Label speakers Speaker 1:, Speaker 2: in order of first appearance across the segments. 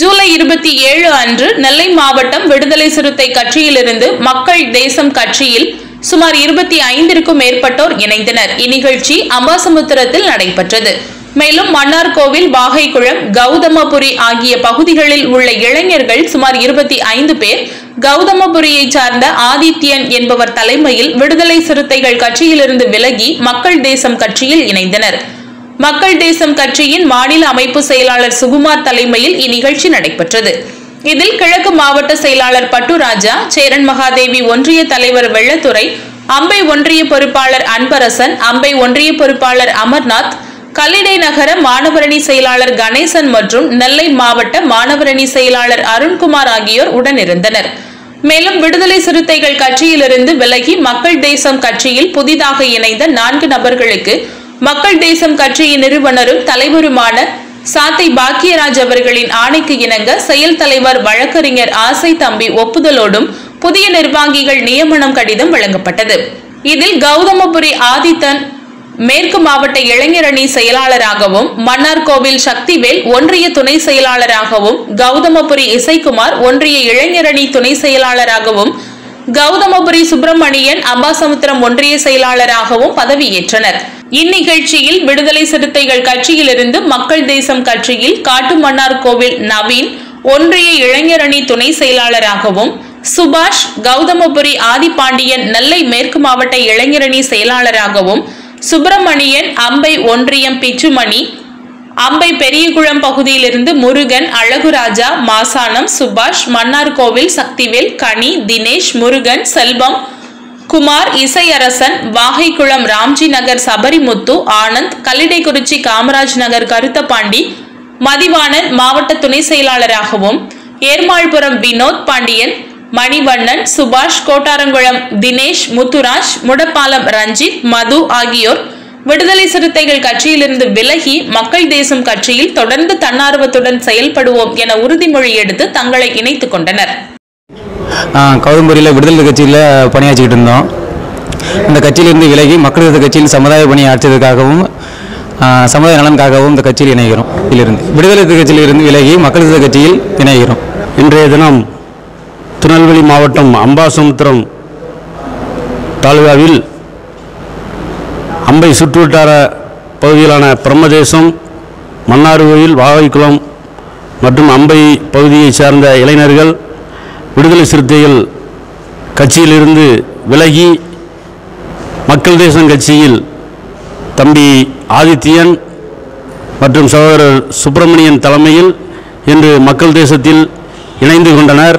Speaker 1: ஜூலை இருபத்தி ஏழு அன்று நெல்லை மாவட்டம் விடுதலை சிறுத்தை கட்சியிலிருந்து மக்கள் தேசம் கட்சியில் சுமார் இருபத்தி ஐந்திற்கும் மேற்பட்டோர் இணைந்தனர். இந்நிகழ்ச்சி அம்பாசமுத்திரத்தில் நடைபெற்றது. மேலும் மன்னார்கோவில் வாகைக்குளம் கௌதமபுரி ஆகிய பகுதிகளில் உள்ள இளைஞர்கள் சுமார் இருபத்தி ஐந்து பேர் கௌதமபுரியைச் சார்ந்த ஆதித்யன் என்பவர் தலைமையில் விடுதலை சிறுத்தைகள் கட்சியிலிருந்து விலகி மக்கள் தேசம் கட்சியில் இணைந்தனர். மக்கள் தேசம் கட்சியின் மாநில அமைப்பு செயலாளர் சுகுமார் தலைமையில் இந்நிகழ்ச்சி நடைபெற்றது. இதில் கிழக்கு மாவட்ட செயலாளர் பட்டுராஜா சேரன் மகாதேவி ஒன்றிய தலைவர் வெள்ளத்துறை அம்பை ஒன்றிய பொறுப்பாளர் அன்பரசன் அம்பை ஒன்றிய பொறுப்பாளர் அமர்நாத் கல்லிடை நகர மாணவரணி செயலாளர் கணேசன் மற்றும் நெல்லை மாவட்ட மாணவரணி செயலாளர் அருண்குமார் ஆகியோர் உடனிருந்தனர். மேலும் விடுதலை சிறுத்தைகள் கட்சியிலிருந்து விலகி மக்கள் தேசம் கட்சியில் புதிதாக இணைந்த நான்கு நபர்களுக்கு மக்கள் தேசம் கட்சியின் நிறுவனரும் தலைவருமான சாத்தை பாக்கியராஜ் அவர்களின் ஆணைக்கு இணங்க செயல் தலைவர் வழக்கறிஞர் ஆசை தம்பி ஒப்புதலோடும் புதிய நிர்வாகிகள் நியமனம் கடிதம் வழங்கப்பட்டது. இதில் கௌதமபுரி ஆதித்தன் மேற்கு மாவட்ட இளைஞரணி செயலாளராகவும் மன்னார்கோவில் சக்திவேல் ஒன்றிய துணை செயலாளராகவும் கௌதமபுரி இசைக்குமார் ஒன்றிய இளைஞரணி துணை செயலாளராகவும் கௌதமபுரி சுப்பிரமணியன் அம்பாசமுத்திரம் ஒன்றிய செயலாளராகவும் பதவியேற்றனர். இந்நிகழ்ச்சியில் விடுதலை சிறுத்தைகள் கட்சியிலிருந்து மக்கள் தேசம் கட்சியில் காட்டுமன்னார் கோவில் நவீன் ஒன்றிய இளைஞரணி துணை செயலாளராகவும் சுபாஷ் கௌதமபுரி ஆதிபாண்டியன் நெல்லை மேற்கு மாவட்ட இளைஞரணி செயலாளராகவும் சுப்பிரமணியன் அம்பை ஒன்றியம் பிச்சுமணி அம்பை பெரியகுளம் பகுதியிலிருந்து முருகன் அழகுராஜா மாசானம் சுபாஷ் மன்னார்கோவில் சக்திவேல் கனி தினேஷ் முருகன் செல்வம் குமார் இசையரசன் வாகைக்குளம் ராம்ஜி நகர் சபரிமுத்து ஆனந்த் கல்லிடைக்குறிச்சி காமராஜ் நகர் கருத்தபாண்டி மதிவாணன் மாவட்ட துணை செயலாளராகவும் ஏர்மாள்புரம் வினோத் பாண்டியன் மணிவண்ணன் சுபாஷ் கோட்டாரங்குளம் தினேஷ் முத்துராஜ் முடப்பாலம் ரஞ்சித் மது ஆகியோர் விடுதலை சிறுத்தைகள் கட்சியிலிருந்து விலகி மக்கள் தேசம் கட்சியில் தொடர்ந்து தன்னார்வத்துடன் செயல்படுவோம் என உறுதிமொழி எடுத்து தங்களை இணைத்துக் கொண்டனர்.
Speaker 2: கௌதம்புரியில் விடுதலை கட்சியில் பணியாற்றிக்கிட்டு இருந்தோம். இந்த கட்சியிலிருந்து விலகி மக்கள் விரோத கட்சியில் சமுதாய பணி ஆற்றியதற்காகவும் சமுதாய நலனுக்காகவும் இந்த கட்சியில் இணைகிறோம். இதிலிருந்து விடுதலை கட்சியிலிருந்து விலகி மக்கள் கட்சியில் இணைகிறோம்.
Speaker 3: இன்றைய தினம் திருநெல்வேலி மாவட்டம் அம்பாசமுத்திரம் தாலுகாவில் அம்பை சுற்றுவட்டார பகுதியிலான பிரம்மதேசம் மன்னார்கோயில் வாகைக்குளம் மற்றும் அம்பை பகுதியைச் சார்ந்த இளைஞர்கள் விடுதலை சிறுத்தைகள் கட்சியிலிருந்து விலகி மக்கள் தேசம் கட்சியில் தம்பி ஆதித்யன் மற்றும் சகோதரர் சுப்பிரமணியன் தலைமையில் இன்று மக்கள் தேசத்தில் இணைந்து கொண்டனர்.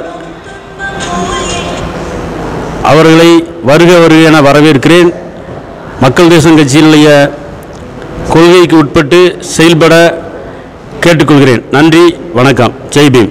Speaker 3: அவர்களை வருக வருக என வரவேற்கிறேன். மக்கள் தேசம் கட்சியினுடைய கொள்கைக்கு உட்பட்டு செயல்பட கேட்டுக்கொள்கிறேன். நன்றி வணக்கம். ஜெய் பீம்.